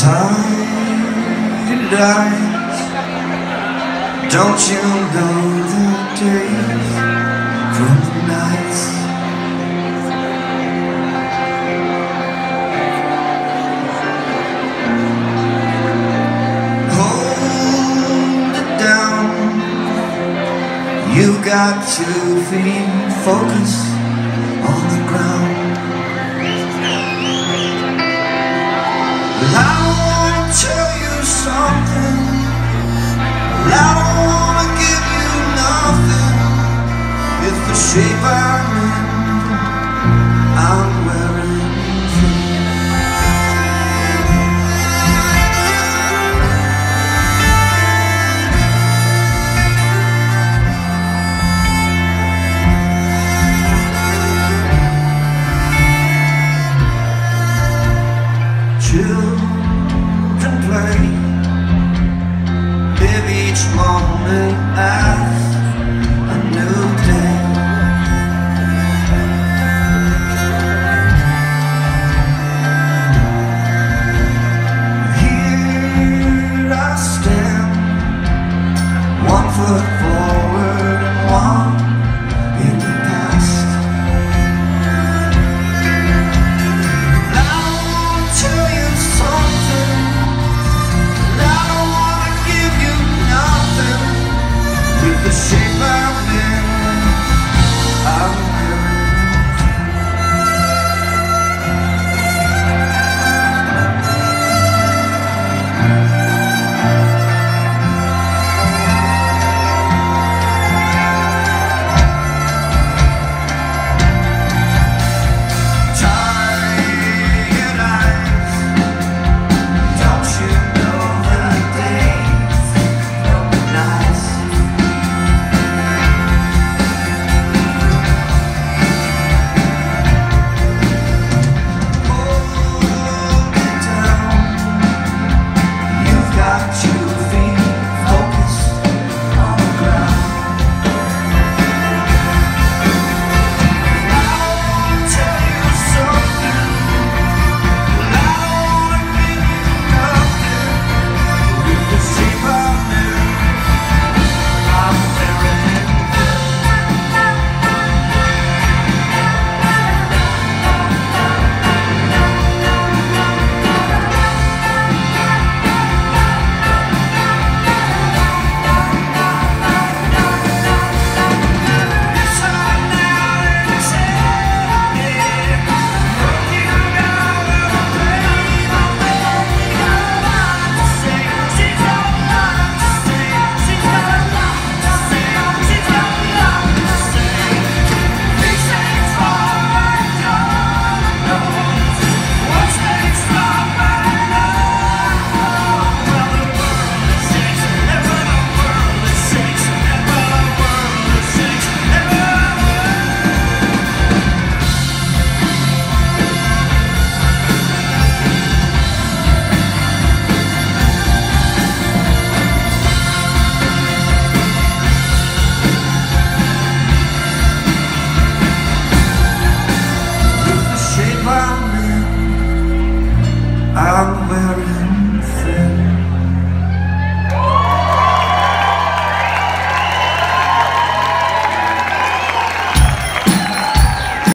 Tired eyes Don't you know the days From the nights? Hold it down. You've got to be focused on the ground. chill and play. Live each moment as